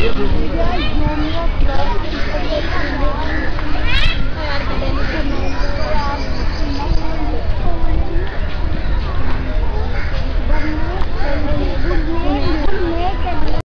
medo.